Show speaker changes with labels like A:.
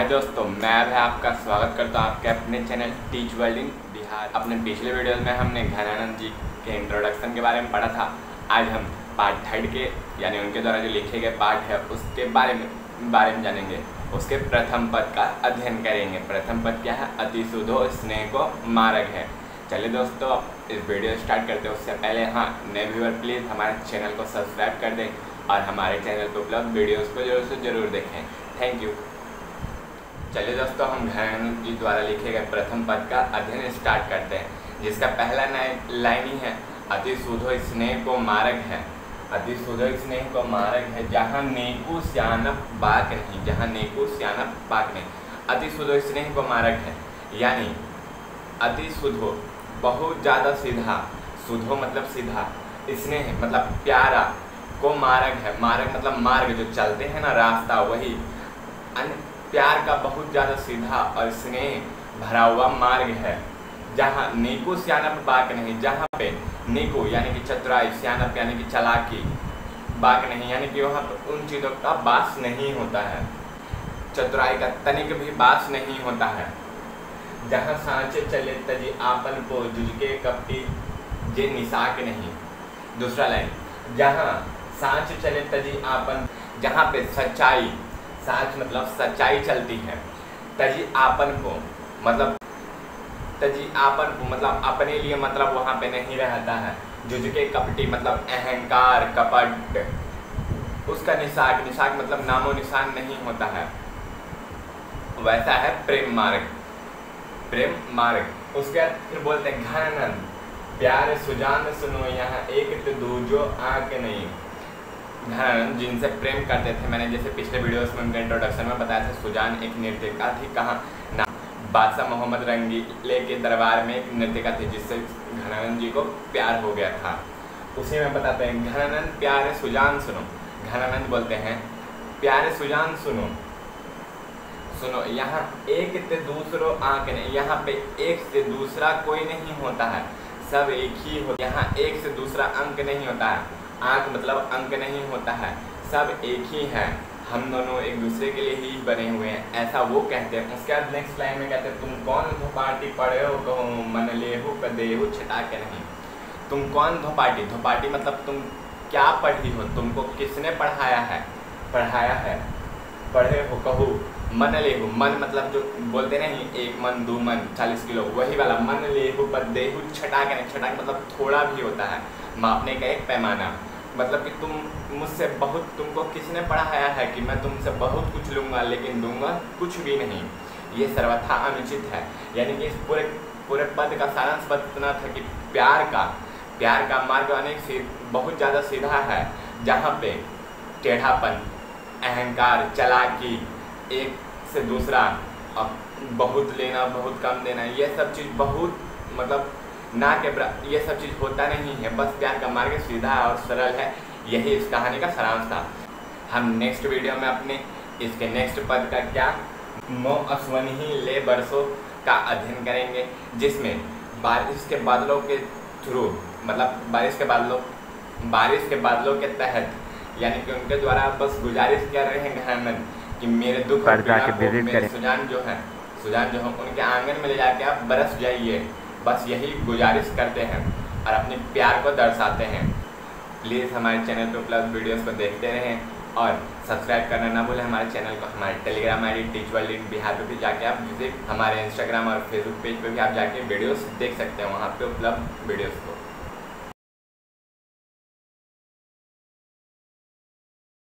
A: हाय दोस्तों मैं भी आपका स्वागत करता हूँ आपके अपने channel teach world in Bihar. अपने पिछले वीडियो में हमने घनानंद जी के इंट्रोडक्शन के बारे में पढ़ा था। आज हम पार्ट थर्ड के, यानी उनके द्वारा जो लिखे गए पार्ट है, उसके बारे में बारे में जानेंगे। उसके प्रथम पद का अध्ययन करेंगे। प्रथम पद क्या है? अति सुधो स्नेह को मारक है। चलिए दोस्तों इस वीडियो स्टार्ट करते हैं। उससे पहले हाँ नए व्यूअर प्लीज़ हमारे चैनल को सब्सक्राइब कर दें और हमारे चैनल पर उपलब्ध वीडियोज़ को ज़रूर से ज़रूर देखें। थैंक यू चलिए दोस्तों, हम घनानंद जी द्वारा लिखे गए प्रथम पद का अध्ययन स्टार्ट करते हैं, जिसका पहला लाइन ही है, अति सुधो स्नेह को मार्ग है। अति सुधो स्नेह को मार्ग है, जहाँ नेकु श्यानप बाक नहीं, जहाँ नेकु श्यानप बाक नहीं। अति सुधो स्नेह को मार्ग है, यानी अति सुधो बहुत ज़्यादा सीधा, सुधो मतलब सीधा, स्नेह मतलब प्यारा को मार्ग है। मारक मतलब मार्ग, जो चलते हैं ना रास्ता, वही प्यार का बहुत ज़्यादा सीधा और स्नेह भरा हुआ मार्ग है। जहाँ नेको सियानप बाक नहीं, जहाँ पे नेको यानी कि चतुराई, सियानप यानी कि चलाकी बाक नहीं, यानी कि वहाँ पर उन चीज़ों का बास नहीं होता है। चतुराई का तनिक भी बास नहीं होता है। जहाँ सांचे चले तजी आपन को जुजके कपटी जे निशाक नहीं। दूसरा लाइन, जहाँ सांच चले तजी आपन, जहाँ पे सच्चाई साच मतलब सच्चाई चलती है। तजी आपन को मतलब तजी आपन को मतलब अपने लिए मतलब वहाँ पे नहीं रहता है। जुजके कपटी मतलब अहंकार, कपट, उसका निशाक निशाक मतलब नामो निशान नहीं होता है। वैसा है प्रेम मार्ग। प्रेम मार्ग। उसके फिर बोलते हैं घनानंद प्यार सुजान सुनो यहाँ, एक तो दूजो आँख नहीं। जिनसे प्रेम करते थे। मैंने जैसे पिछले वीडियोस में उनके इंट्रोडक्शन में बताया था, सुजान एक नृत्यिका थी, कहाँ? ना, बादशाह मोहम्मद रंगीले के दरबार में एक नृत्यिका थी, जिससे घनानंद जी को प्यार हो गया था। उसी में बताते हैं, घनानंद, प्यारे सुजान सुनो। घनानंद बोलते हैं, प्यारे सुजान सुनो। सुनो, यहाँ एक से दूसरो आँख नहीं, यहाँ पे एक से दूसरा कोई नहीं होता है। सब एक ही हो, यहाँ एक से दूसरा अंक नहीं होता है। आँख मतलब अंक नहीं होता है। सब एक ही है। हम दोनों एक दूसरे के लिए ही बने हुए हैं। ऐसा वो कहते हैं। उसके बाद नेक्स्ट लाइन में कहते हैं, तुम कौन धोपाटी पढ़े हो? कहो, मन ले हो देहु छटा के नहीं। तुम कौन धोपाटी? धोपाटी मतलब तुम क्या पढ़ी हो? तुमको किसने पढ़ाया है? पढ़ाया है। पढ़े हो, कहो, मन ले हो। मन मतलब जो बोलते नहीं एक मन, दो मन, चालीस किलो, वही वाला, मन ले हो, पर देहु छटा के नहीं। छटा के मतलब थोड़ा भी होता है। मापने का एक पैमाना। मतलब कि तुम मुझसे बहुत, तुमको किसने पढ़ाया है कि मैं तुमसे बहुत कुछ लूँगा, लेकिन दूँगा कुछ भी नहीं? ये सर्वथा अनुचित है। यानी कि इस पूरे पूरे पद का सारांश पद इतना था कि प्यार का प्यार का मार्ग अनेक बहुत ज़्यादा सीधा है। जहाँ पे टेढ़ापन, अहंकार, चलाकी, एक से दूसरा, अब बहुत लेना, बहुत कम देना, ये सब चीज़ बहुत मतलब ना के ये सब चीज़ होता नहीं है। बस प्यार का मार्ग सीधा और सरल है। यही इस कहानी का सारांश था। हम नेक्स्ट वीडियो में अपने इसके नेक्स्ट पद का क्या मो अश्वनी ही ले बरसों का अध्ययन करेंगे जिसमें बारिश के बादलों के थ्रू मतलब बारिश के बादलों बारिश के बादलों के तहत यानी कि उनके द्वारा बस गुजारिश कर रहे हैं घरानंद कि मेरे दुख मेरे सुजान जो है सुजान जो है उनके आँगन में ले जाके आप बरस जाइए। बस यही गुजारिश करते हैं और अपने प्यार को दर्शाते हैं। प्लीज़ हमारे चैनल पर उपलब्ध वीडियोस को देखते रहें और सब्सक्राइब करना ना भूलें हमारे चैनल को। हमारे Telegram I D teach world in Bihar पर भी जाके आप विज़िट हमारे इंस्टाग्राम और फेसबुक पेज पर भी आप जाके वीडियोस देख सकते हैं। वहाँ पे उपलब्ध वीडियोस को।